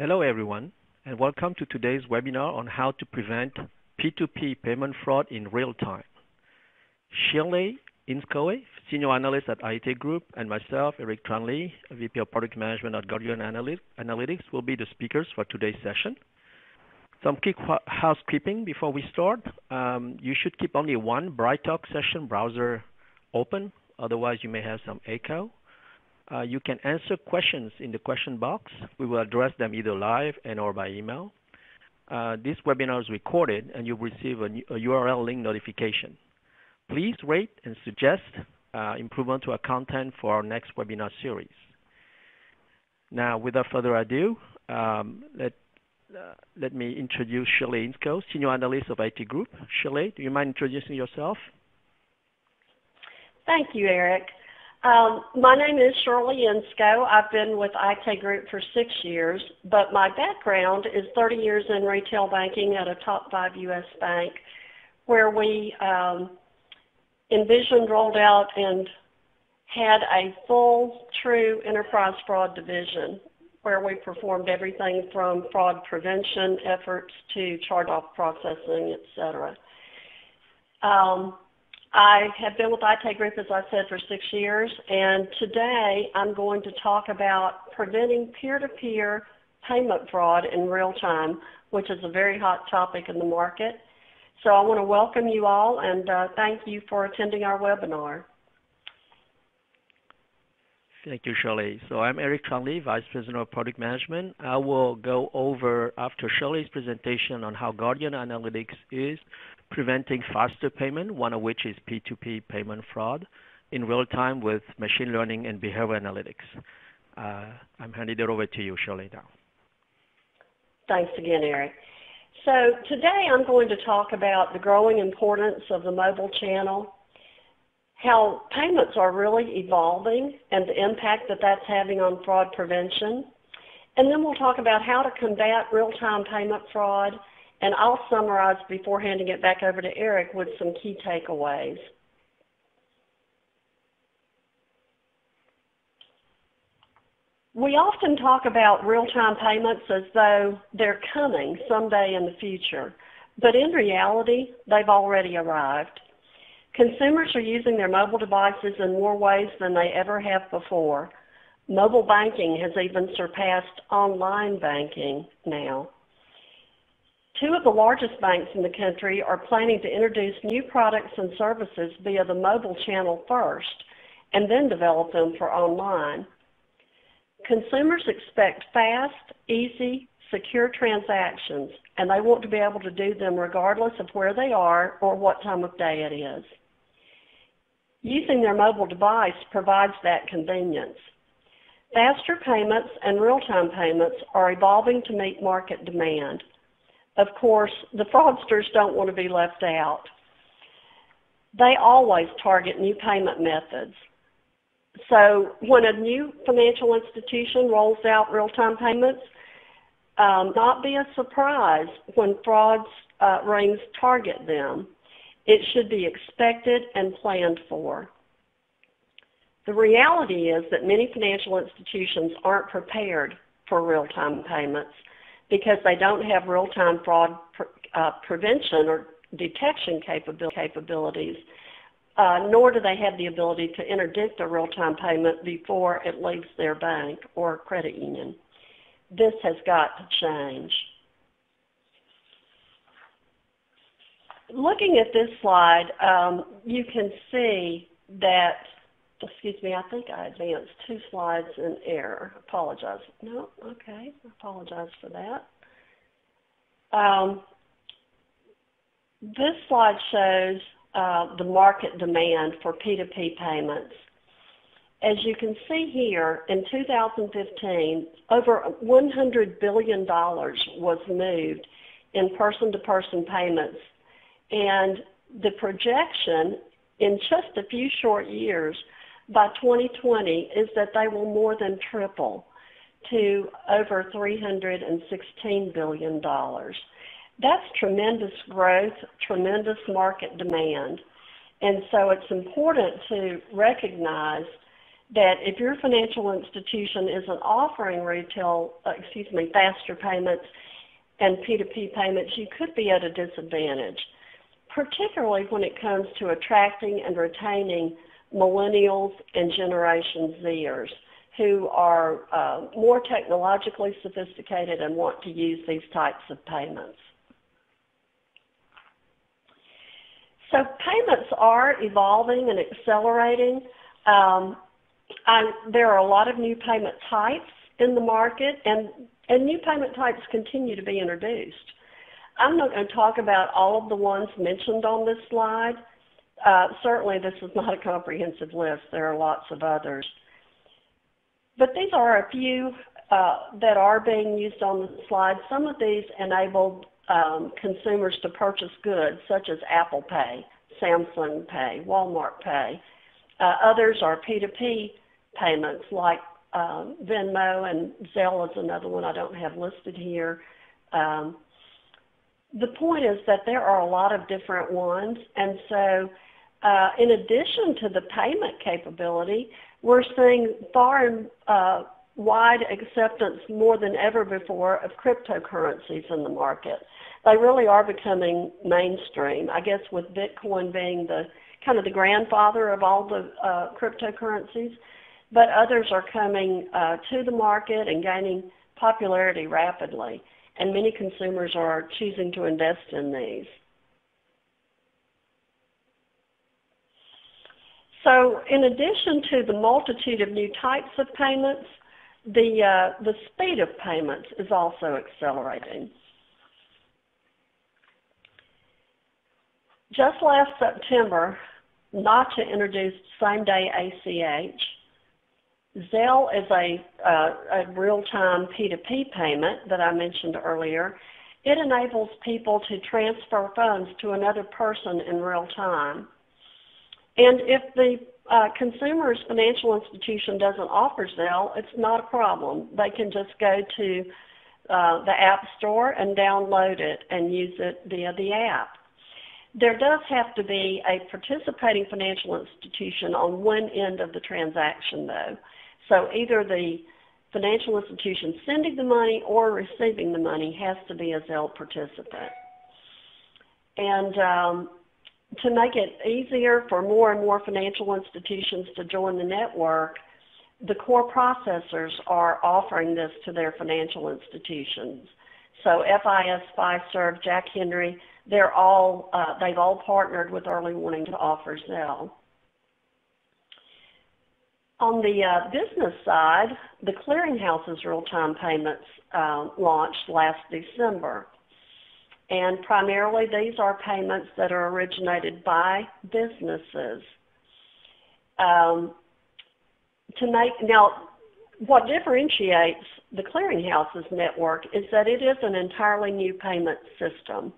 Hello everyone, and welcome to today's webinar on how to prevent P2P payment fraud in real time. Shirley Inscoe, Senior Analyst at Aite Group, and myself, Eric Tran-Le, VP of Product Management at Guardian Analytics, will be the speakers for today's session. Some quick housekeeping before we start. Um, you should keep only one BrightTalk session browser open, otherwise you may have some echo. Uh, you can answer questions in the question box. We will address them either live and or by email. Uh, this webinar is recorded and you'll receive a, a, URL link notification. Please rate and suggest uh, improvement to our content for our next webinar series. Now, without further ado, um, let, uh, let me introduce Shirley Inscoe, Senior Analyst of Aite Group. Shirley, do you mind introducing yourself? Thank you, Eric. Um, my name is Shirley Inscoe. I've been with Aite Group for six years, but my background is 30 years in retail banking at a top five U.S. bank where we um, envisioned, rolled out, and had a full, true enterprise fraud division where we performed everything from fraud prevention efforts to charge-off processing, et cetera. Um, I have been with Aite Group, as I said, for six years, and today I'm going to talk about preventing peer-to-peer payment fraud in real time, which is a very hot topic in the market. So I want to welcome you all and uh, thank you for attending our webinar. Thank you, Shirley. So I'm Eric Tran-Le, Vice President of Product Management. I will go over after Shirley's presentation on how Guardian Analytics is preventing faster payment, one of which is P2P payment fraud in real time with machine learning and behavior analytics. Uh, I'm handing it over to you, Shirley, now. Thanks again, Eric. So today I'm going to talk about the growing importance of the mobile channel, how payments are really evolving and the impact that that's having on fraud prevention. And then we'll talk about how to combat real-time payment fraud and I'll summarize before handing it back over to Eric with some key takeaways. We often talk about real-time payments as though they're coming someday in the future, but in reality, they've already arrived. Consumers are using their mobile devices in more ways than they ever have before. Mobile banking has even surpassed online banking now. Two of the largest banks in the country are planning to introduce new products and services via the mobile channel first and then develop them for online. Consumers expect fast, easy, secure transactions, and they want to be able to do them regardless of where they are or what time of day it is. Using their mobile device provides that convenience. Faster payments and real-time payments are evolving to meet market demand. Of course, the fraudsters don't want to be left out. They always target new payment methods. So when a new financial institution rolls out real-time payments, um, not be a surprise when fraud uh, rings target them. It should be expected and planned for. The reality is that many financial institutions aren't prepared for real-time payments because they don't have real-time fraud pre uh, prevention or detection capabil capabilities, uh, nor do they have the ability to interdict a real-time payment before it leaves their bank or credit union. This has got to change. Looking at this slide, um, you can see that excuse me, I think I advanced two slides in error. Apologize. No, okay, I apologize for that. Um, this slide shows uh, the market demand for P2P payments. As you can see here, in 2015, over $100 billion was moved in person-to-person payments. And the projection in just a few short years by 2020 is that they will more than triple to over $316 billion. That's tremendous growth, tremendous market demand. And so it's important to recognize that if your financial institution isn't offering retail, uh, excuse me, faster payments and P2P payments, you could be at a disadvantage, particularly when it comes to attracting and retaining millennials and Generation Zers who are uh, more technologically sophisticated and want to use these types of payments. So payments are evolving and accelerating. Um, I, there are a lot of new payment types in the market, and, and new payment types continue to be introduced. I'm not going to talk about all of the ones mentioned on this slide. Uh, certainly, this is not a comprehensive list. There are lots of others. But these are a few uh, that are being used on the slide. Some of these enable um, consumers to purchase goods such as Apple Pay, Samsung Pay, Walmart Pay. Uh, others are P2P payments like um, Venmo and Zelle is another one I don't have listed here. Um, the point is that there are a lot of different ones, and so uh, in addition to the payment capability, we're seeing far and uh, wide acceptance more than ever before of cryptocurrencies in the market. They really are becoming mainstream. I guess with Bitcoin being the kind of the grandfather of all the uh, cryptocurrencies, but others are coming uh, to the market and gaining popularity rapidly, and many consumers are choosing to invest in these. So in addition to the multitude of new types of payments, the, uh, the speed of payments is also accelerating. Just last September, NACHA introduced same-day ACH. Zelle is a, uh, a real-time P2P payment that I mentioned earlier. It enables people to transfer funds to another person in real time. And if the uh, consumer's financial institution doesn't offer Zelle, it's not a problem. They can just go to uh, the App Store and download it and use it via the app. There does have to be a participating financial institution on one end of the transaction, though. So either the financial institution sending the money or receiving the money has to be a Zelle participant. And um, to make it easier for more and more financial institutions to join the network, the core processors are offering this to their financial institutions. So FIS, Fiserv, Jack Henry, they're all uh, they've all partnered with Early Warning to offer Zelle. On the uh, business side, the clearinghouse's real-time payments uh, launched last December. And primarily these are payments that are originated by businesses. Um, to make now, what differentiates the clearinghouse's network is that it is an entirely new payment system.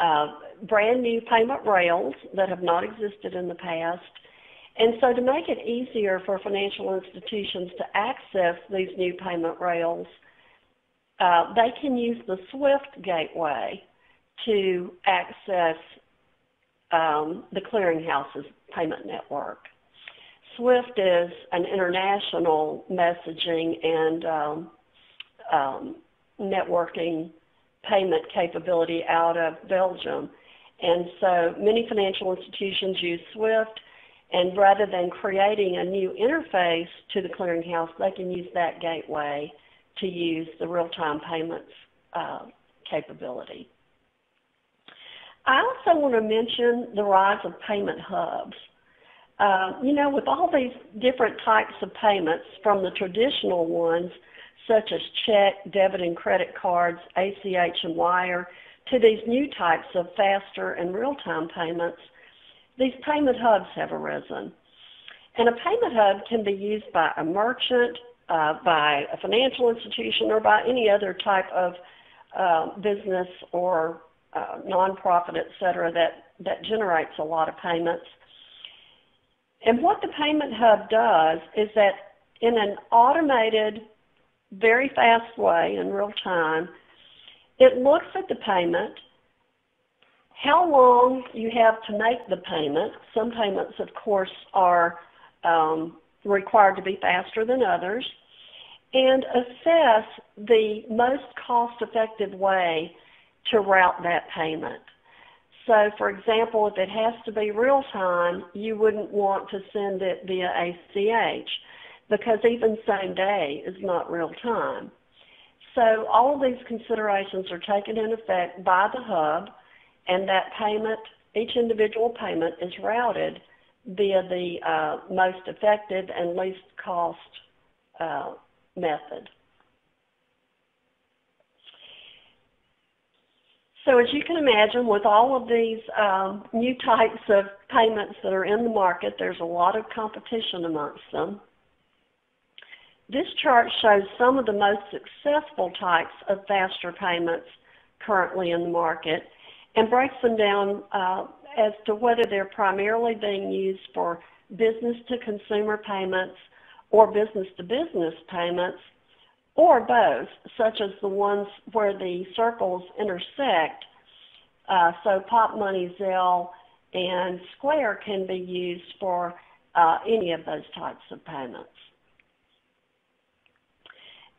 Uh, brand new payment rails that have not existed in the past. And so to make it easier for financial institutions to access these new payment rails, uh, they can use the SWIFT gateway to access um, the clearinghouse's payment network. SWIFT is an international messaging and um, um, networking payment capability out of Belgium. And so many financial institutions use SWIFT, and rather than creating a new interface to the clearinghouse, they can use that gateway to use the real-time payments uh, capability. I also want to mention the rise of payment hubs. Uh, you know, with all these different types of payments, from the traditional ones such as check, debit and credit cards, ACH and wire, to these new types of faster and real-time payments, these payment hubs have arisen. And a payment hub can be used by a merchant, uh, by a financial institution, or by any other type of uh, business or uh, nonprofit, et cetera, that, that generates a lot of payments. And what the payment hub does is that in an automated, very fast way in real time, it looks at the payment, how long you have to make the payment. Some payments, of course, are um, required to be faster than others, and assess the most cost-effective way to route that payment. So, for example, if it has to be real time, you wouldn't want to send it via ACH because even same day is not real time. So all of these considerations are taken in effect by the hub and that payment, each individual payment is routed via the uh, most effective and least cost uh, method. So as you can imagine, with all of these um, new types of payments that are in the market, there's a lot of competition amongst them. This chart shows some of the most successful types of faster payments currently in the market and breaks them down uh, as to whether they're primarily being used for business to consumer payments or business to business payments or both, such as the ones where the circles intersect. Uh, so Popmoney, Zelle, and Square can be used for uh, any of those types of payments.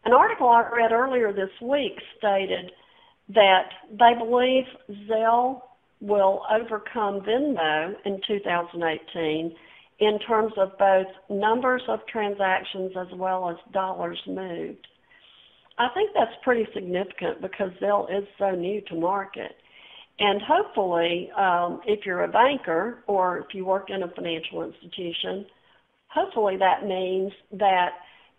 An article I read earlier this week stated that they believe Zelle will overcome Venmo in 2018 in terms of both numbers of transactions as well as dollars moved. I think that's pretty significant because Zelle is so new to market. And hopefully, um, if you're a banker or if you work in a financial institution, hopefully that means that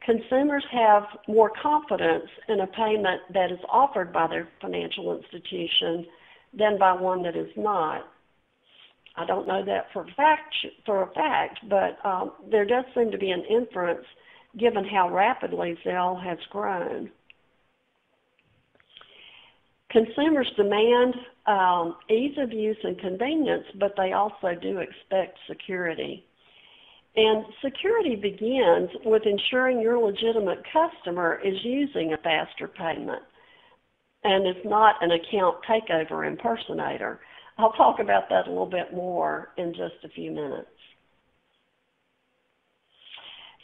consumers have more confidence in a payment that is offered by their financial institution than by one that is not. I don't know that for fact, for a fact but um, there does seem to be an inference given how rapidly Zelle has grown. Consumers demand um, ease of use and convenience, but they also do expect security. And security begins with ensuring your legitimate customer is using a faster payment and is not an account takeover impersonator. I'll talk about that a little bit more in just a few minutes.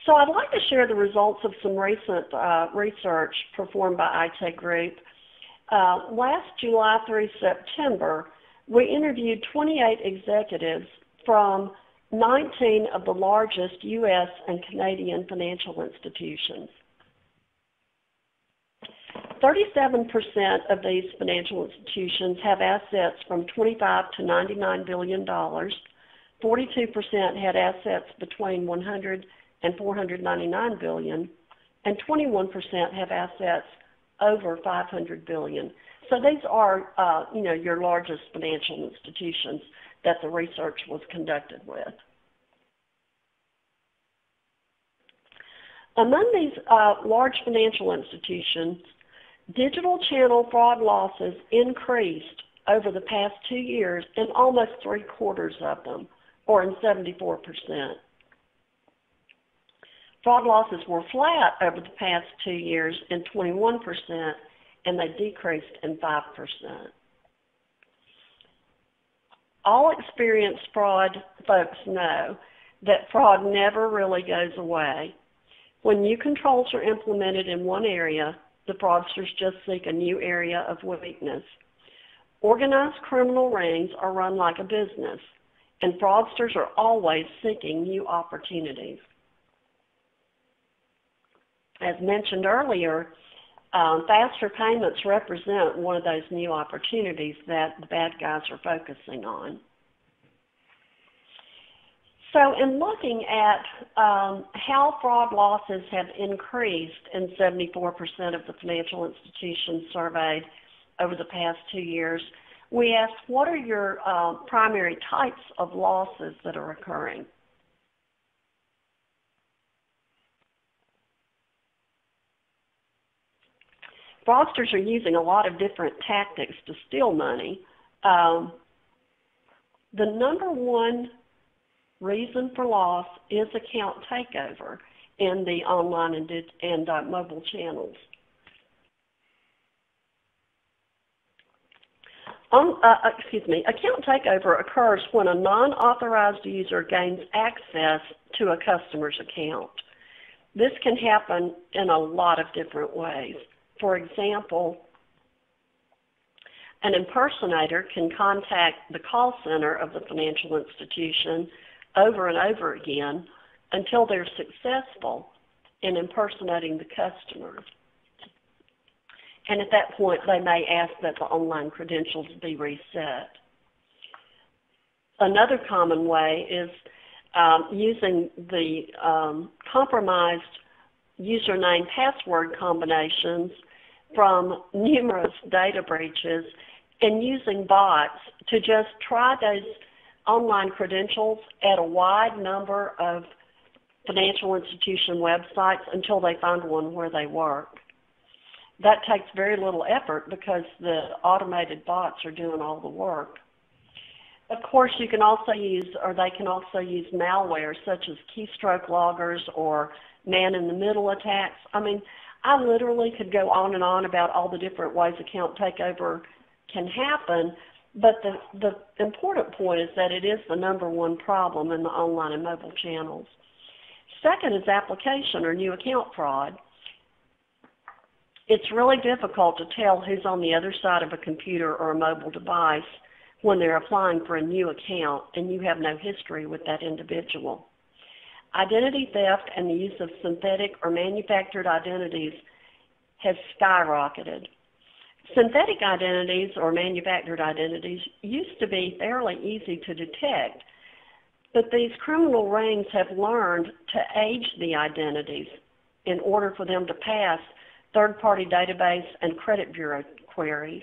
So I'd like to share the results of some recent uh, research performed by Aite Group. Uh, last July through September, we interviewed 28 executives from 19 of the largest U.S. and Canadian financial institutions. 37% of these financial institutions have assets from 25 to 99 billion dollars. 42% had assets between 100 and 499 billion, and 21% have assets over 500 billion. So these are, uh, you know, your largest financial institutions that the research was conducted with. Among these uh, large financial institutions, digital channel fraud losses increased over the past two years in almost three quarters of them, or in 74%. Fraud losses were flat over the past two years in 21%, and they decreased in 5%. All experienced fraud folks know that fraud never really goes away. When new controls are implemented in one area, the fraudsters just seek a new area of weakness. Organized criminal rings are run like a business, and fraudsters are always seeking new opportunities. As mentioned earlier, um, faster payments represent one of those new opportunities that the bad guys are focusing on. So in looking at um, how fraud losses have increased in 74% of the financial institutions surveyed over the past two years, we asked what are your uh, primary types of losses that are occurring? Fraudsters are using a lot of different tactics to steal money. Um, the number one reason for loss is account takeover in the online and, and uh, mobile channels. on, uh, uh, excuse me, account takeover occurs when a non-authorized user gains access to a customer's account. This can happen in a lot of different ways. For example, an impersonator can contact the call center of the financial institution over and over again until they're successful in impersonating the customer. And at that point, they may ask that the online credentials be reset. Another common way is um, using the um, compromised username password combinations from numerous data breaches and using bots to just try those online credentials at a wide number of financial institution websites until they find one where they work. That takes very little effort because the automated bots are doing all the work. Of course, you can also use, or they can also use malware such as keystroke loggers or man-in-the-middle attacks. I mean, I literally could go on and on about all the different ways account takeover can happen, but the, the important point is that it is the number one problem in the online and mobile channels. Second is application or new account fraud. It's really difficult to tell who's on the other side of a computer or a mobile device when they're applying for a new account and you have no history with that individual. Identity theft and the use of synthetic or manufactured identities has skyrocketed. Synthetic identities or manufactured identities used to be fairly easy to detect, but these criminal rings have learned to age the identities in order for them to pass third-party database and credit bureau queries.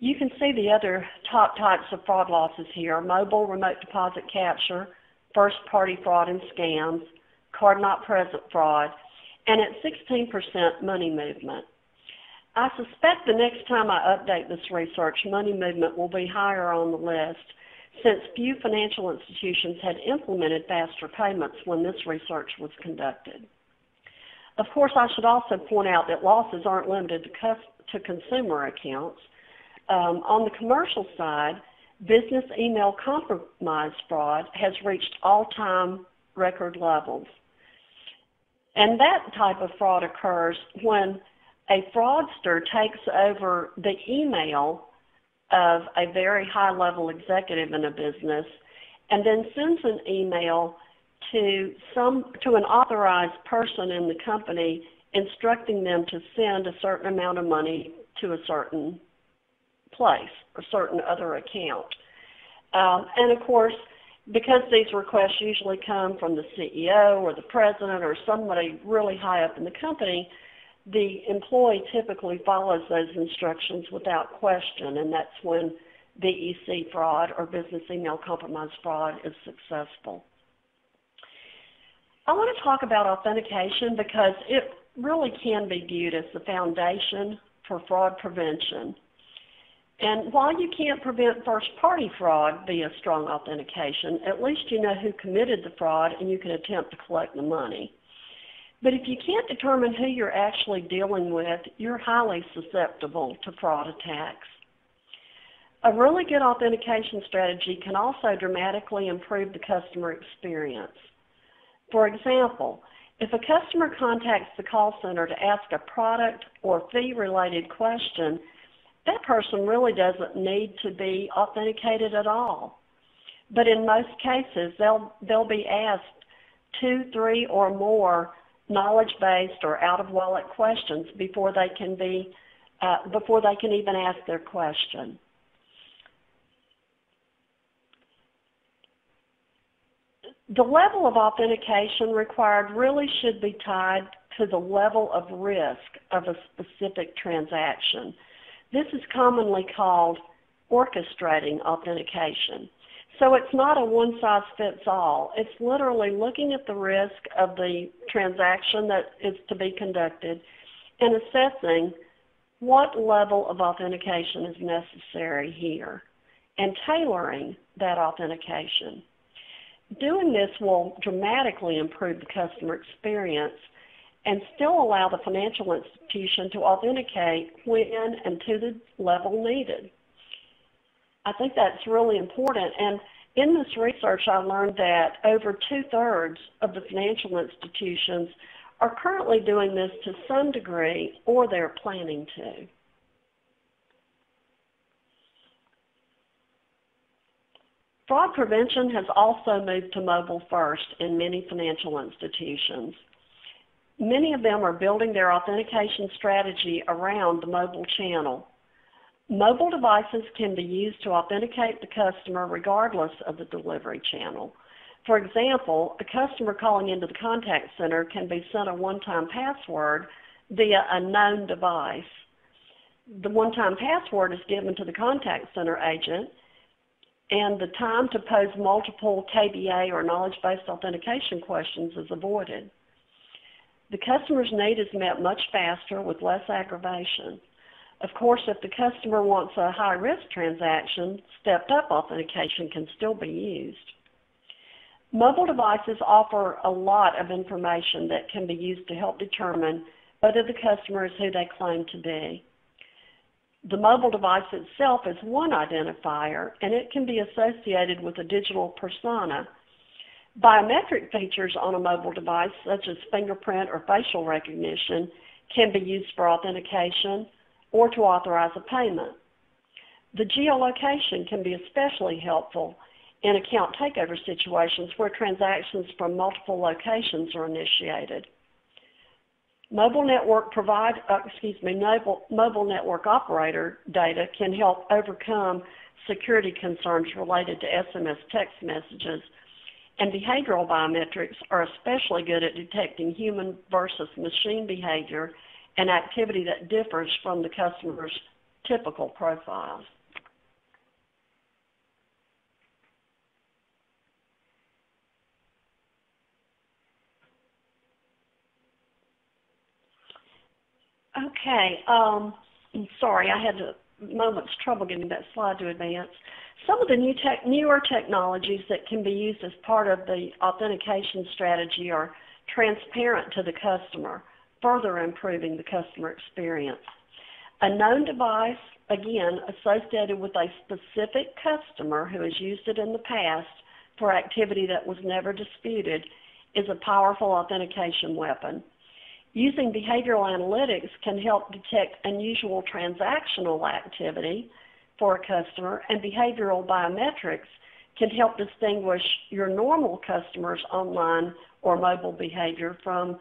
You can see the other top types of fraud losses here, mobile remote deposit capture, first-party fraud and scams, card not present fraud, and at 16% money movement. I suspect the next time I update this research, money movement will be higher on the list since few financial institutions had implemented faster payments when this research was conducted. Of course, I should also point out that losses aren't limited to, to consumer accounts. Um, on the commercial side, business email compromise fraud has reached all-time record levels. And that type of fraud occurs when a fraudster takes over the email of a very high level executive in a business and then sends an email to some to an authorized person in the company instructing them to send a certain amount of money to a certain place or certain other account. Um, and of course, because these requests usually come from the CEO or the president or somebody really high up in the company, the employee typically follows those instructions without question, and that's when BEC fraud or business email compromise fraud is successful. I want to talk about authentication because it really can be viewed as the foundation for fraud prevention. And while you can't prevent first-party fraud via strong authentication, at least you know who committed the fraud and you can attempt to collect the money. But if you can't determine who you're actually dealing with, you're highly susceptible to fraud attacks. A really good authentication strategy can also dramatically improve the customer experience. For example, if a customer contacts the call center to ask a product or fee-related question, that person really doesn't need to be authenticated at all. But in most cases, they'll, they'll be asked two, three, or more knowledge-based or out-of-wallet questions before they can be uh, before they can even ask their question. The level of authentication required really should be tied to the level of risk of a specific transaction. This is commonly called orchestrating authentication. So it's not a one-size-fits-all. It's literally looking at the risk of the transaction that is to be conducted and assessing what level of authentication is necessary here and tailoring that authentication. Doing this will dramatically improve the customer experience and still allow the financial institution to authenticate when and to the level needed. I think that's really important. And in this research, I learned that over two-thirds of the financial institutions are currently doing this to some degree or they're planning to. Fraud prevention has also moved to mobile first in many financial institutions. Many of them are building their authentication strategy around the mobile channel. Mobile devices can be used to authenticate the customer regardless of the delivery channel. For example, a customer calling into the contact center can be sent a one-time password via a known device. The one-time password is given to the contact center agent and the time to pose multiple KBA or knowledge-based authentication questions is avoided. The customer's need is met much faster with less aggravation. Of course, if the customer wants a high-risk transaction, stepped-up authentication can still be used. Mobile devices offer a lot of information that can be used to help determine whether the customer is who they claim to be. The mobile device itself is one identifier, and it can be associated with a digital persona. Biometric features on a mobile device, such as fingerprint or facial recognition, can be used for authentication or to authorize a payment. The geolocation can be especially helpful in account takeover situations where transactions from multiple locations are initiated. Mobile network provide, uh, excuse me, mobile, mobile network operator data can help overcome security concerns related to SMS text messages, and behavioral biometrics are especially good at detecting human versus machine behavior and activity that differs from the customer's typical profile. Okay, um, sorry, I had a moment's trouble getting that slide to advance. Some of the new tech, newer technologies that can be used as part of the authentication strategy are transparent to the customer, further improving the customer experience. A known device, again, associated with a specific customer who has used it in the past for activity that was never disputed, is a powerful authentication weapon. Using behavioral analytics can help detect unusual transactional activity for a customer, and behavioral biometrics can help distinguish your normal customer's online or mobile behavior from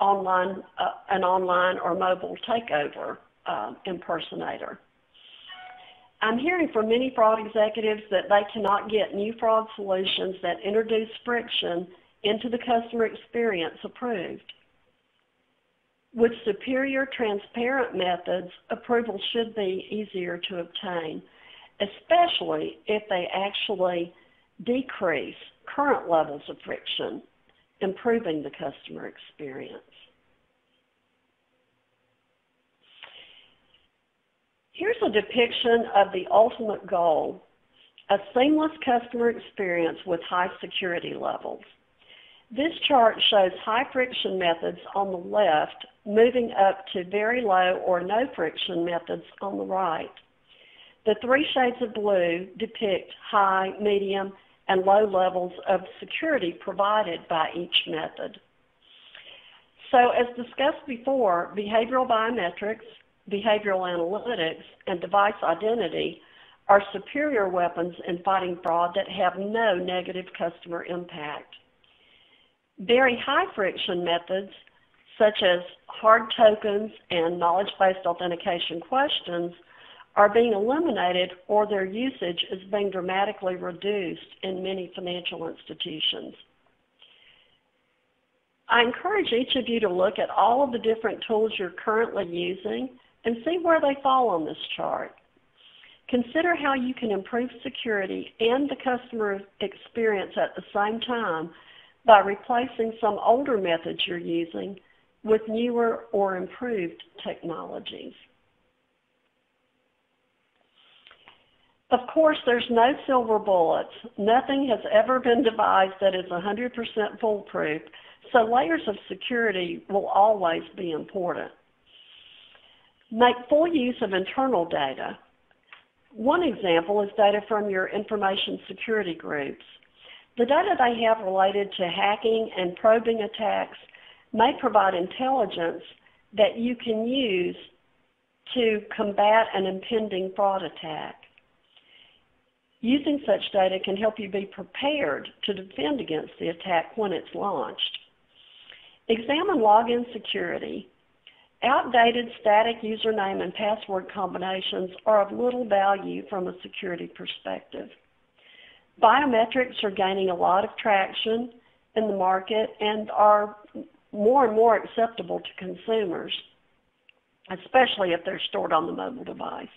online, uh, an online or mobile takeover uh, impersonator. I'm hearing from many fraud executives that they cannot get new fraud solutions that introduce friction into the customer experience approved. With superior transparent methods, approval should be easier to obtain, especially if they actually decrease current levels of friction, improving the customer experience. Here's a depiction of the ultimate goal, a seamless customer experience with high security levels. This chart shows high friction methods on the left moving up to very low or no friction methods on the right. The three shades of blue depict high, medium, and low levels of security provided by each method. So as discussed before, behavioral biometrics, behavioral analytics, and device identity are superior weapons in fighting fraud that have no negative customer impact. Very high friction methods, such as hard tokens and knowledge-based authentication questions, are being eliminated or their usage is being dramatically reduced in many financial institutions. I encourage each of you to look at all of the different tools you're currently using and see where they fall on this chart. Consider how you can improve security and the customer experience at the same time by replacing some older methods you're using with newer or improved technologies. Of course, there's no silver bullets. Nothing has ever been devised that is 100% foolproof, So layers of security will always be important. Make full use of internal data. One example is data from your information security groups. The data they have related to hacking and probing attacks may provide intelligence that you can use to combat an impending fraud attack. Using such data can help you be prepared to defend against the attack when it's launched. Examine login security. Outdated static username and password combinations are of little value from a security perspective. Biometrics are gaining a lot of traction in the market and are more and more acceptable to consumers, especially if they're stored on the mobile device.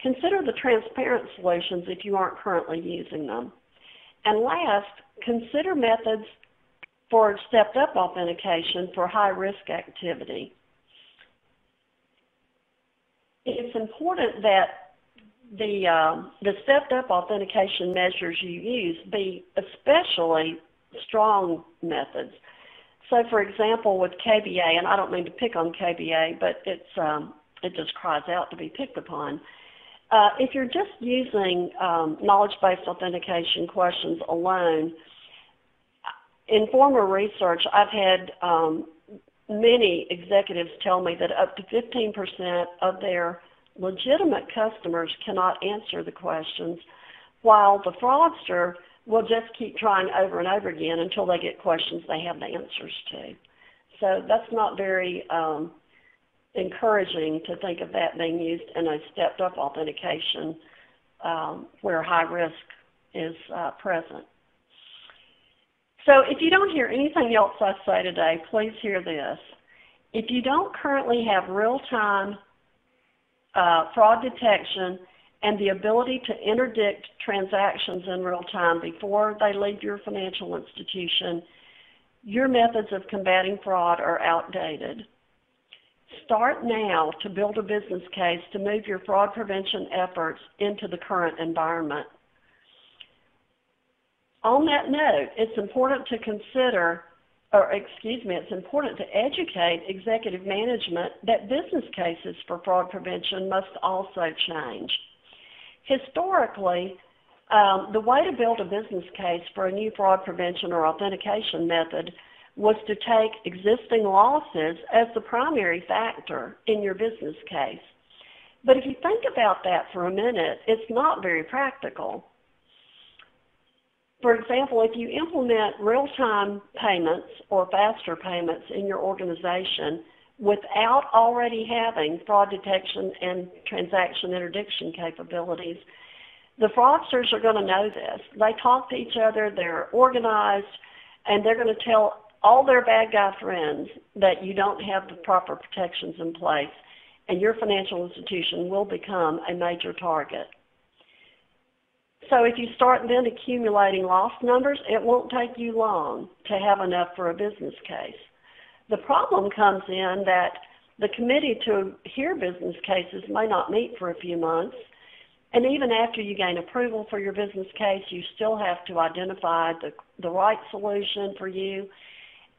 Consider the transparent solutions if you aren't currently using them. And last, consider methods for stepped-up authentication for high-risk activity. It's important that the, uh, the stepped-up authentication measures you use be especially strong methods. So, for example, with KBA, and I don't mean to pick on KBA, but it's um, it just cries out to be picked upon. Uh, if you're just using um, knowledge-based authentication questions alone, in former research, I've had um, many executives tell me that up to 15% of their legitimate customers cannot answer the questions, while the fraudster will just keep trying over and over again until they get questions they have the answers to. So that's not very um, encouraging to think of that being used in a stepped up authentication um, where high risk is uh, present. So if you don't hear anything else I say today, please hear this. If you don't currently have real-time uh, fraud detection and the ability to interdict transactions in real time before they leave your financial institution, your methods of combating fraud are outdated. Start now to build a business case to move your fraud prevention efforts into the current environment. On that note, it's important to consider, or excuse me, it's important to educate executive management that business cases for fraud prevention must also change. Historically, um, the way to build a business case for a new fraud prevention or authentication method was to take existing losses as the primary factor in your business case. But if you think about that for a minute, it's not very practical. For example, if you implement real-time payments or faster payments in your organization without already having fraud detection and transaction interdiction capabilities, the fraudsters are going to know this. They talk to each other, they're organized, and they're going to tell all their bad guy friends that you don't have the proper protections in place and your financial institution will become a major target. So if you start then accumulating loss numbers, it won't take you long to have enough for a business case. The problem comes in that the committee to hear business cases may not meet for a few months. And even after you gain approval for your business case, you still have to identify the, the right solution for you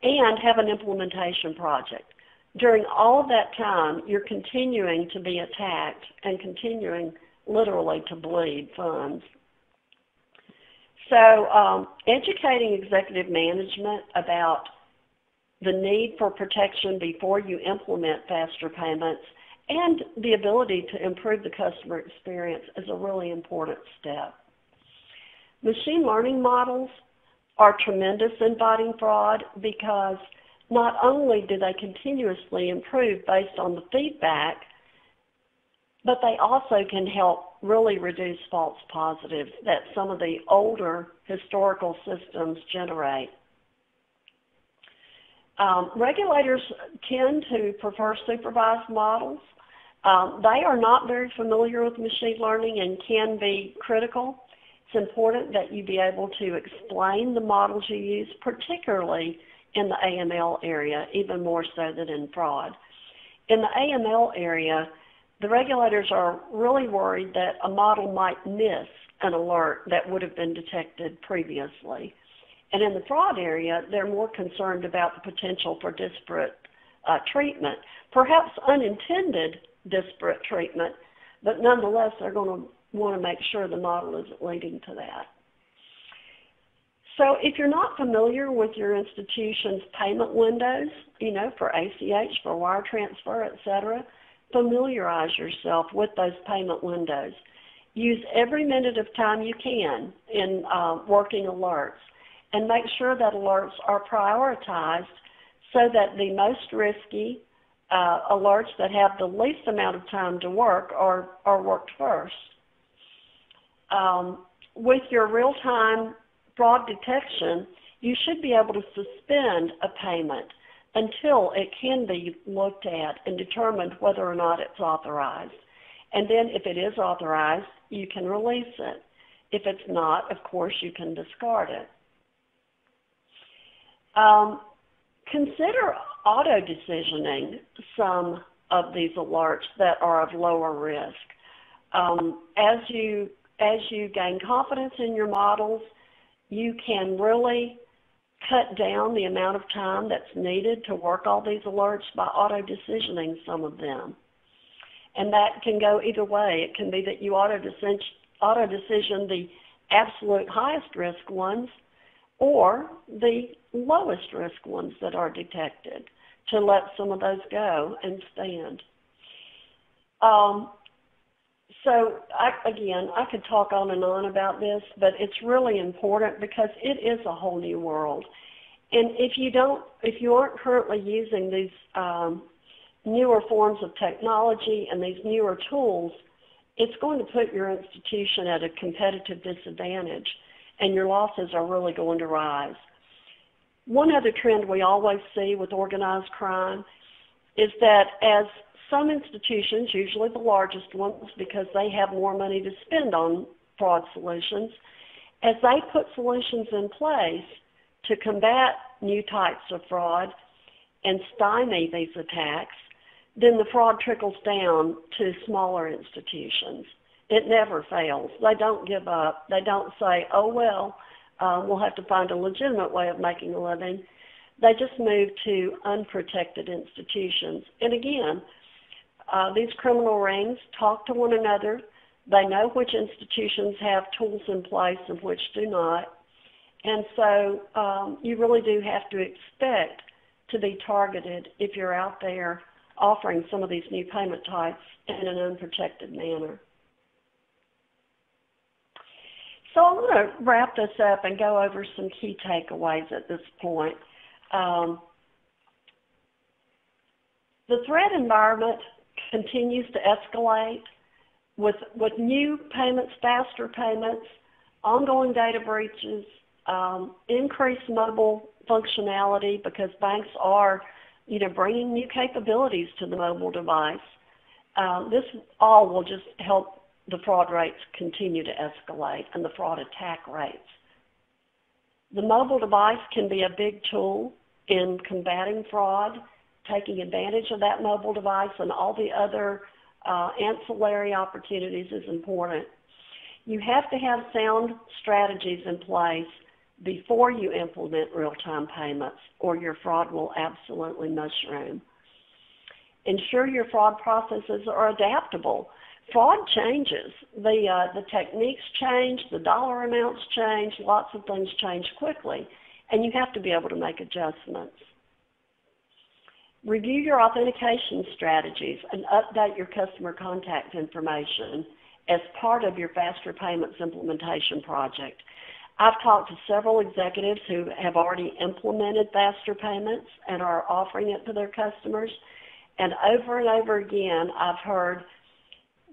and have an implementation project. During all of that time, you're continuing to be attacked and continuing literally to bleed funds. So um, educating executive management about the need for protection before you implement faster payments and the ability to improve the customer experience is a really important step. Machine learning models are tremendous in fighting fraud because not only do they continuously improve based on the feedback, but they also can help really reduce false positives that some of the older historical systems generate. Um, regulators tend to prefer supervised models. Um, they are not very familiar with machine learning and can be critical it's important that you be able to explain the models you use, particularly in the AML area, even more so than in fraud. In the AML area, the regulators are really worried that a model might miss an alert that would have been detected previously. And in the fraud area, they're more concerned about the potential for disparate uh, treatment, perhaps unintended disparate treatment, but nonetheless, they're going to want to make sure the model isn't leading to that. So if you're not familiar with your institution's payment windows, you know, for ACH, for wire transfer, etc., familiarize yourself with those payment windows. Use every minute of time you can in uh, working alerts and make sure that alerts are prioritized so that the most risky uh, alerts that have the least amount of time to work are, are worked first. Um, with your real-time fraud detection, you should be able to suspend a payment until it can be looked at and determined whether or not it's authorized. And then if it is authorized, you can release it. If it's not, of course, you can discard it. Um, consider auto-decisioning some of these alerts that are of lower risk. Um, as you as you gain confidence in your models, you can really cut down the amount of time that's needed to work all these alerts by auto-decisioning some of them. And that can go either way. It can be that you auto-decision auto the absolute highest risk ones or the lowest risk ones that are detected to let some of those go and stand. Um, so I, again, I could talk on and on about this, but it's really important because it is a whole new world. And if you don't, if you aren't currently using these um, newer forms of technology and these newer tools, it's going to put your institution at a competitive disadvantage, and your losses are really going to rise. One other trend we always see with organized crime is that as some institutions, usually the largest ones because they have more money to spend on fraud solutions, as they put solutions in place to combat new types of fraud and stymie these attacks, then the fraud trickles down to smaller institutions. It never fails. They don't give up. They don't say, oh, well, uh, we'll have to find a legitimate way of making a living. They just move to unprotected institutions. And again, uh, these criminal rings talk to one another. They know which institutions have tools in place and which do not. And so um, you really do have to expect to be targeted if you're out there offering some of these new payment types in an unprotected manner. So I'm going to wrap this up and go over some key takeaways at this point. Um, the threat environment continues to escalate with, with new payments, faster payments, ongoing data breaches, um, increased mobile functionality because banks are, you know, bringing new capabilities to the mobile device. Um, this all will just help the fraud rates continue to escalate and the fraud attack rates. The mobile device can be a big tool in combating fraud, taking advantage of that mobile device and all the other uh, ancillary opportunities is important. You have to have sound strategies in place before you implement real-time payments or your fraud will absolutely mushroom. Ensure your fraud processes are adaptable. Fraud changes. The, uh, the techniques change, the dollar amounts change, lots of things change quickly, and you have to be able to make adjustments. Review your authentication strategies and update your customer contact information as part of your Faster Payments implementation project. I've talked to several executives who have already implemented faster payments and are offering it to their customers. And over and over again, I've heard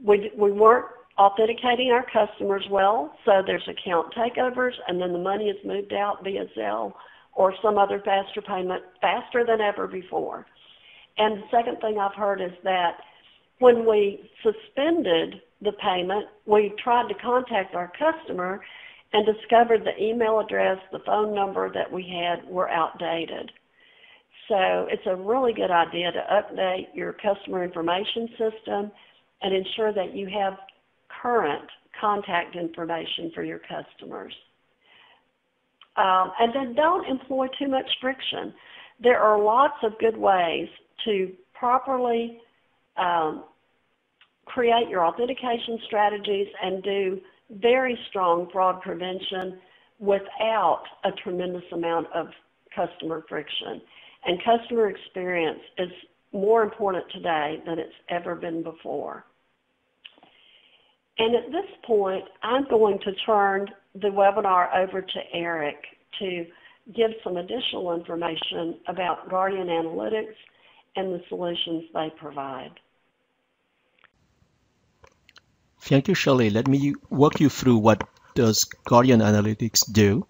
we, we weren't authenticating our customers well, so there's account takeovers, and then the money is moved out via Zelle or some other faster payment faster than ever before. And the second thing I've heard is that when we suspended the payment, we tried to contact our customer and discovered the email address, the phone number that we had were outdated. So it's a really good idea to update your customer information system and ensure that you have current contact information for your customers. Um, and then don't employ too much friction. There are lots of good ways to properly um, create your authentication strategies and do very strong fraud prevention without a tremendous amount of customer friction. And customer experience is more important today than it's ever been before. And at this point, I'm going to turn the webinar over to Eric to give some additional information about Guardian Analytics and the solutions they provide. Thank you, Shirley. Let me walk you through what does Guardian Analytics do.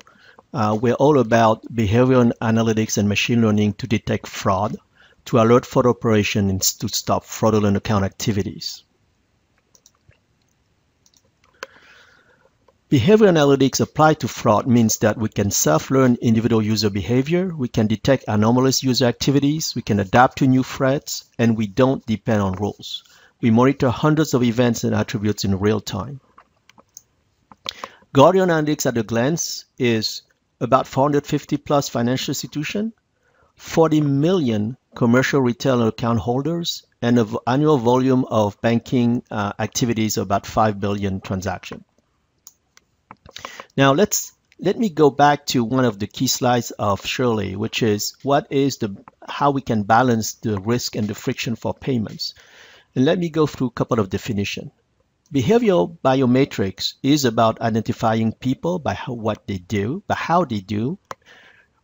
Uh, we're all about behavioral analytics and machine learning to detect fraud, to alert fraud operations to stop fraudulent account activities. Behavior analytics applied to fraud means that we can self-learn individual user behavior, we can detect anomalous user activities, we can adapt to new threats, and we don't depend on rules. We monitor hundreds of events and attributes in real time. Guardian Analytics at a glance is about 450 plus financial institutions, 40 million commercial retail account holders, and an annual volume of banking uh, activities of about 5 billion transactions. Now let's let me go back to one of the key slides of Shirley, which is what is the how we can balance the risk and the friction for payments. And let me go through a couple of definitions. Behavioral biometrics is about identifying people by how, what they do, by how they do,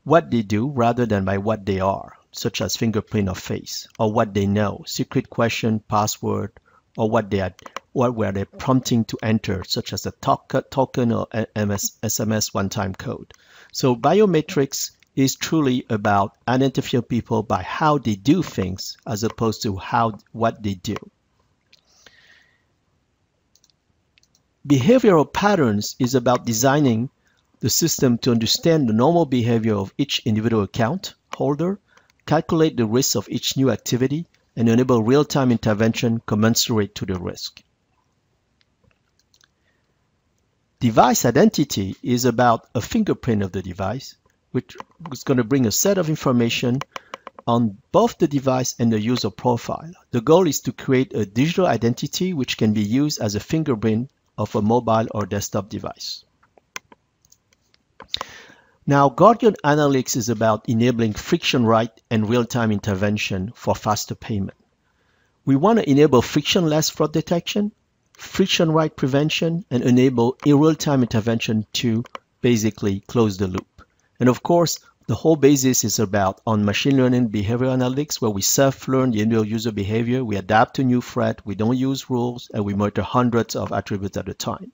what they do rather than by what they are, such as fingerprint or face, or what they know, secret question, password, or what they are what were they prompting to enter, such as a token or MS, SMS one-time code. So biometrics is truly about identifying people by how they do things as opposed to how what they do. Behavioral patterns is about designing the system to understand the normal behavior of each individual account holder, calculate the risk of each new activity, and enable real-time intervention commensurate to the risk. Device identity is about a fingerprint of the device, which is going to bring a set of information on both the device and the user profile. The goal is to create a digital identity which can be used as a fingerprint of a mobile or desktop device. Now, Guardian Analytics is about enabling friction-right and real-time intervention for faster payment. We want to enable frictionless fraud detection friction right prevention, and enable a real-time intervention to basically close the loop. And of course, the whole basis is about on machine learning behavior analytics, where we self-learn the individual user behavior, we adapt to new threat, we don't use rules, and we monitor hundreds of attributes at a time.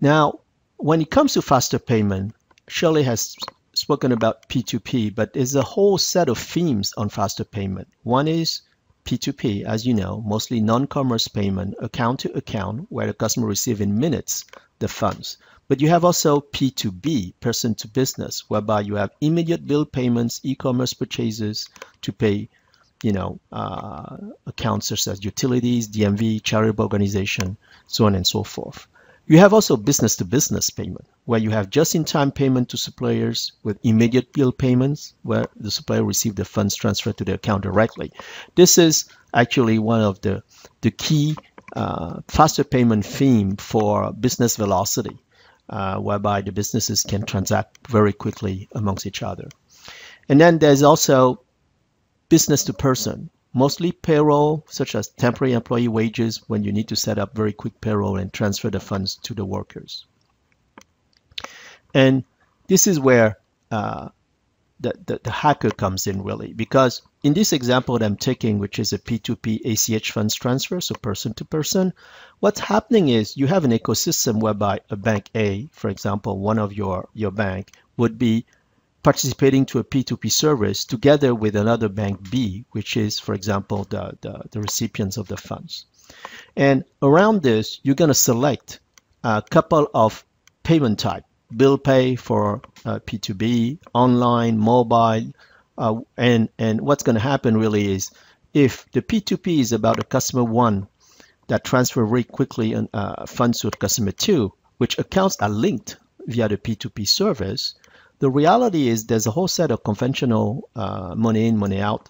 Now, when it comes to faster payment, Shirley has spoken about P2P, but there's a whole set of themes on faster payment. One is P2P, as you know, mostly non-commerce payment, account to account, where the customer receives in minutes the funds. But you have also P2B, person to business, whereby you have immediate bill payments, e-commerce purchases to pay, you know, uh, accounts such as utilities, DMV, charitable organization, so on and so forth. You have also business to business payment, where you have just-in-time payment to suppliers with immediate bill payments, where the supplier receives the funds transferred to the account directly. This is actually one of the, the key uh, faster payment theme for business velocity, uh, whereby the businesses can transact very quickly amongst each other. And then there's also business to person, mostly payroll, such as temporary employee wages when you need to set up very quick payroll and transfer the funds to the workers. And this is where uh, the, the, the, hacker comes in really, because in this example that I'm taking, which is a P2P ACH funds transfer, so person to person, what's happening is you have an ecosystem whereby a bank A, for example, one of your, your bank would be participating to a P2P service together with another bank B, which is, for example, the, the, the recipients of the funds. And around this, you're going to select a couple of payment type, bill pay for uh, P2B, online, mobile, uh, and, and what's going to happen really is if the P2P is about a customer one that transfer very quickly uh, funds to customer two, which accounts are linked via the P2P service, the reality is there's a whole set of conventional uh, money in, money out,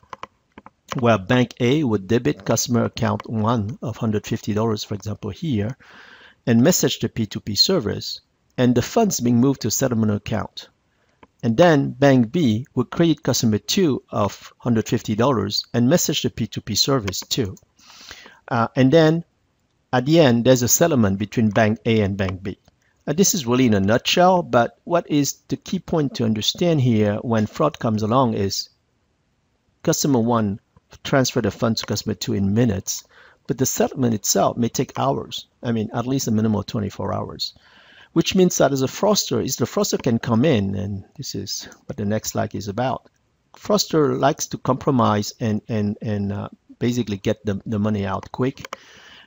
where bank A would debit customer account one of $150, for example, here, and message the P2P service, and the funds being moved to a settlement account. And then bank B would credit customer two of $150 and message the P2P service too. Uh, and then at the end, there's a settlement between bank A and bank B. Uh, this is really in a nutshell, but what is the key point to understand here when fraud comes along is customer one transfer the funds to customer two in minutes, but the settlement itself may take hours. I mean, at least a minimum of 24 hours, which means that as a fraudster, is the fraudster can come in, and this is what the next slide is about. Fraudster likes to compromise and and and uh, basically get the, the money out quick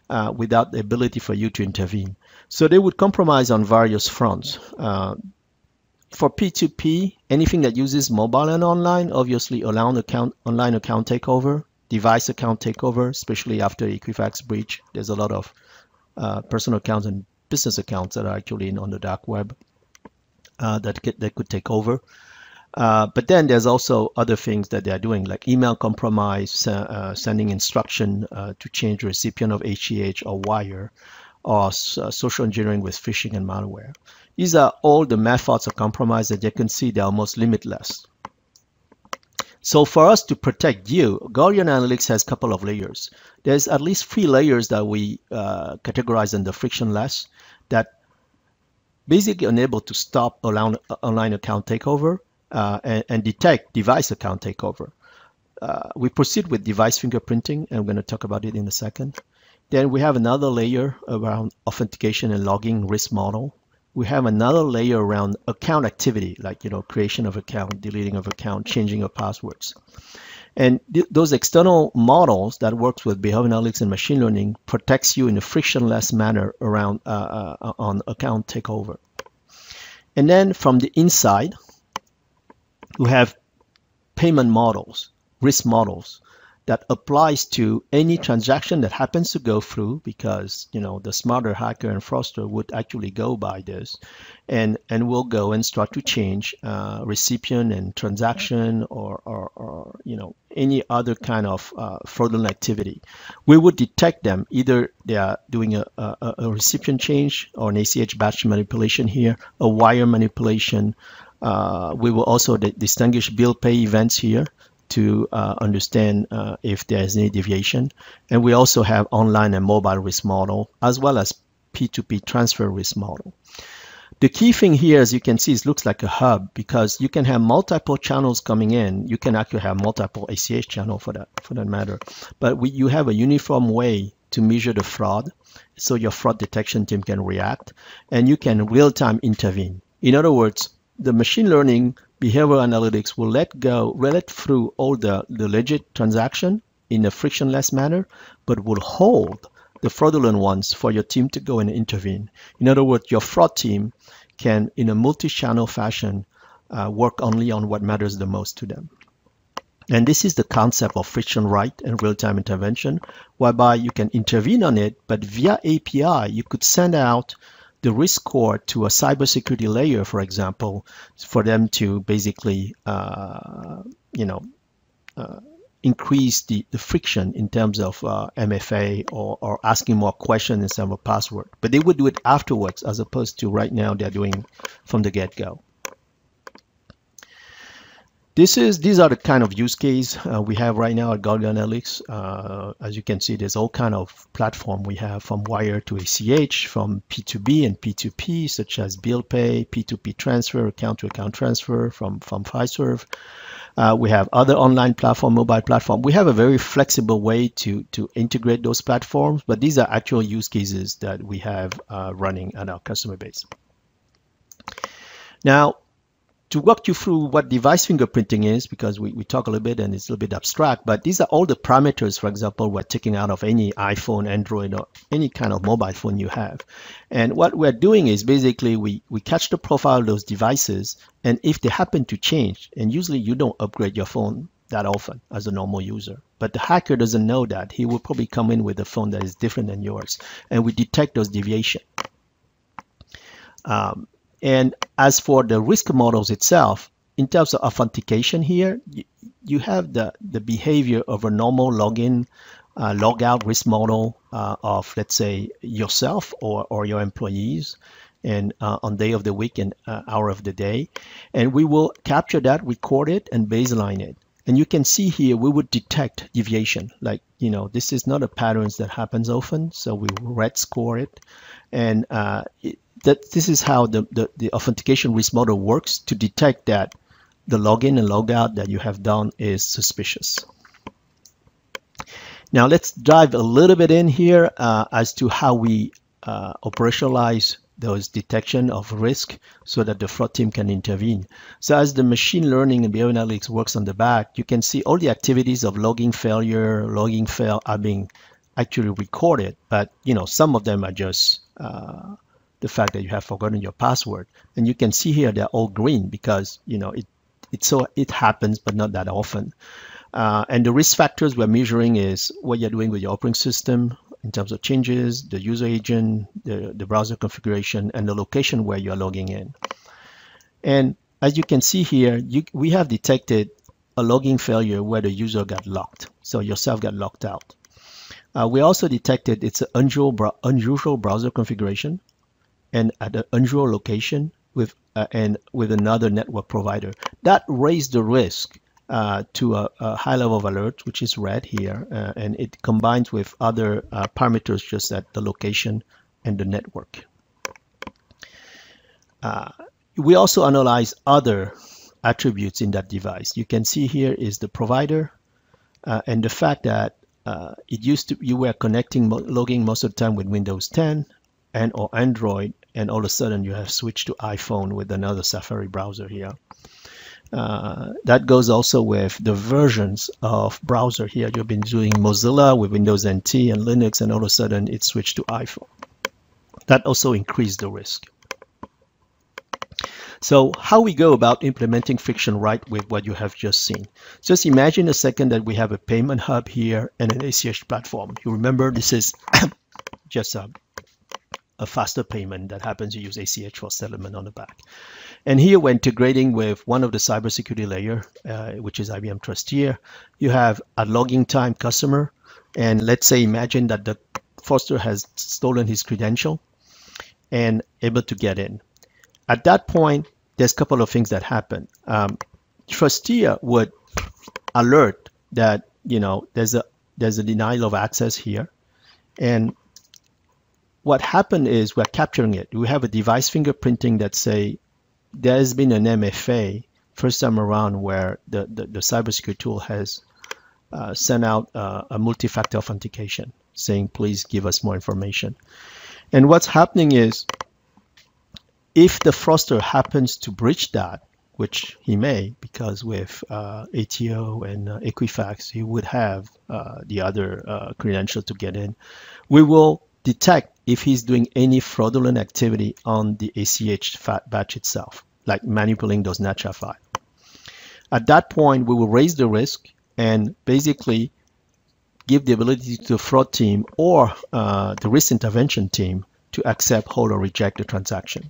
uh, without the ability for you to intervene. So they would compromise on various fronts. Uh, for P2P, anything that uses mobile and online, obviously allowing account, online account takeover, device account takeover, especially after Equifax breach. There's a lot of uh, personal accounts and business accounts that are actually in, on the dark web uh, that, get, that could take over. Uh, but then there's also other things that they're doing, like email compromise, uh, sending instruction uh, to change recipient of ACH or wire, or uh, social engineering with phishing and malware. These are all the methods of compromise that you can see they're almost limitless. So for us to protect you, Guardian Analytics has a couple of layers. There's at least three layers that we uh, categorize under frictionless that basically enable to stop online account takeover uh, and, and, detect device account takeover. Uh, we proceed with device fingerprinting, and I'm going to talk about it in a second. Then we have another layer around authentication and logging risk model. We have another layer around account activity, like you know, creation of account, deleting of account, changing of passwords. And th those external models that works with behavior analytics and machine learning protects you in a frictionless manner around uh, uh, on account takeover. And then from the inside, we have payment models, risk models that applies to any transaction that happens to go through because you know the smarter hacker and fraudster would actually go by this and and will go and start to change uh, recipient and transaction or, or, or, you know any other kind of uh, fraudulent activity. We would detect them. Either they are doing a, a, a recipient change or an ACH batch manipulation here a wire manipulation uh, we will also distinguish bill pay events here to uh, understand uh, if there's any deviation. And we also have online and mobile risk model, as well as P2P transfer risk model. The key thing here, as you can see, is looks like a hub because you can have multiple channels coming in. You can actually have multiple ACH channel for that, for that matter. But we, you have a uniform way to measure the fraud, so your fraud detection team can react, and you can real-time intervene. In other words, the machine learning behavioral analytics will let go, will let through all the, the legit transaction in a frictionless manner, but will hold the fraudulent ones for your team to go and intervene. In other words, your fraud team can, in a multi-channel fashion, uh, work only on what matters the most to them. And this is the concept of friction right and real-time intervention, whereby you can intervene on it, but via API, you could send out the risk score to a cybersecurity layer, for example, for them to basically, uh, you know, uh, increase the, the friction in terms of uh, MFA or, or asking more questions instead of a password. But they would do it afterwards as opposed to right now they're doing from the get-go. This is these are the kind of use case uh, we have right now at Guardian Analytics. Uh, as you can see, there's all kind of platform we have from wire to ACH, from P2B and P2P, such as bill pay, P2P transfer, account to account transfer from from Fiserv. Uh, we have other online platform, mobile platform. We have a very flexible way to to integrate those platforms, but these are actual use cases that we have uh, running at our customer base. Now, to walk you through what device fingerprinting is, because we, we talk a little bit and it's a little bit abstract, but these are all the parameters, for example, we're taking out of any iPhone, Android, or any kind of mobile phone you have. And what we're doing is basically we, we catch the profile of those devices, and if they happen to change, and usually you don't upgrade your phone that often as a normal user. But the hacker doesn't know that. He will probably come in with a phone that is different than yours, and we detect those deviations. Um, and as for the risk models itself, in terms of authentication here, you, you have the, the behavior of a normal login, uh, logout risk model uh, of, let's say, yourself or, or your employees and uh, on day of the week and uh, hour of the day. And we will capture that, record it, and baseline it. And you can see here, we would detect deviation. Like, you know, this is not a pattern that happens often, so we red score it. And uh, it, that this is how the, the, the authentication risk model works to detect that the login and logout that you have done is suspicious. Now let's dive a little bit in here uh, as to how we uh, operationalize those detection of risk so that the fraud team can intervene. So as the machine learning and behavior analytics works on the back, you can see all the activities of logging failure, logging fail are being actually recorded, but you know some of them are just uh, the fact that you have forgotten your password. And you can see here they're all green because you know it it so it happens, but not that often. Uh, and the risk factors we're measuring is what you're doing with your operating system, in terms of changes, the user agent, the, the browser configuration, and the location where you're logging in. And as you can see here, you, we have detected a logging failure where the user got locked. So yourself got locked out. Uh, we also detected it's an unusual, unusual browser configuration and at an unusual location with uh, and with another network provider. That raised the risk uh, to a, a, high level of alert, which is red here, uh, and it combines with other uh, parameters just at the location and the network. Uh, we also analyze other attributes in that device. You can see here is the provider uh, and the fact that it used to you were connecting logging most of the time with Windows 10 and or Android, and all of a sudden you have switched to iPhone with another Safari browser here. Uh, that goes also with the versions of browser here. You've been doing Mozilla with Windows NT and Linux, and all of a sudden it switched to iPhone. That also increased the risk. So how we go about implementing friction right with what you have just seen. Just imagine a second that we have a payment hub here and an ACH platform. You remember this is just a a faster payment that happens to use ACH for settlement on the back. And here we're integrating with one of the cybersecurity layer, uh, which is IBM Trusteer. You have a logging time customer. And let's say, imagine that the fraudster has stolen his credential and able to get in. At that point, there's a couple of things that happen. Um, Trusteer would alert that, you know, there's a, there's a denial of access here. And what happened is we're capturing it. We have a device fingerprinting that say there has been an MFA first time around where the, the, the cybersecurity tool has uh, sent out uh, a multi-factor authentication saying, please give us more information. And what's happening is if the fraudster happens to breach that, which he may, because with uh, ATO and uh, Equifax, he would have uh, the other uh, credential to get in. We will detect if he's doing any fraudulent activity on the ACH batch itself, like manipulating those NACHA files. At that point, we will raise the risk and basically give the ability to the fraud team or uh, the risk intervention team to accept, hold, or reject the transaction.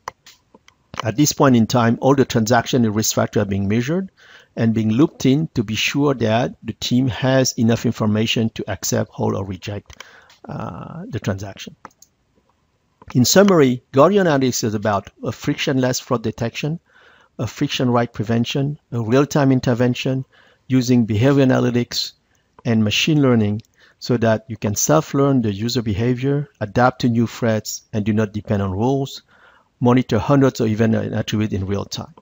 At this point in time, all the transaction and risk factors are being measured and being looped in to be sure that the team has enough information to accept, hold, or reject uh, the transaction. In summary, Guardian Analytics is about a frictionless fraud detection, a friction right prevention, a real-time intervention using behavior analytics and machine learning so that you can self-learn the user behavior, adapt to new threats, and do not depend on rules, monitor hundreds or even an attribute in real time.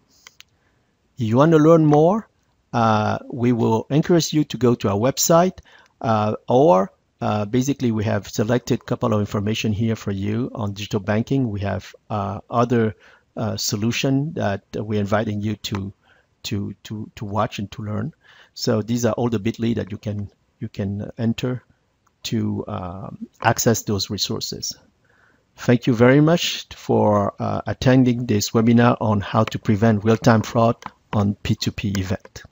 If you want to learn more, uh, we will encourage you to go to our website uh, or uh, basically, we have selected a couple of information here for you on digital banking. We have uh, other uh, solution that we're inviting you to to to to watch and to learn. So these are all the Bitly that you can you can enter to um, access those resources. Thank you very much for uh, attending this webinar on how to prevent real-time fraud on P2P event.